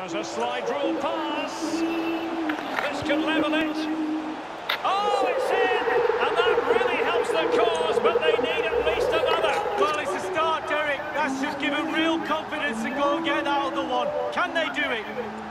There's a slide rule pass. This could level it. Oh, it's in! And that really helps the cause, but they need at least another. Well, it's a start, Derek. That's just given real confidence to go and get out of the one. Can they do it?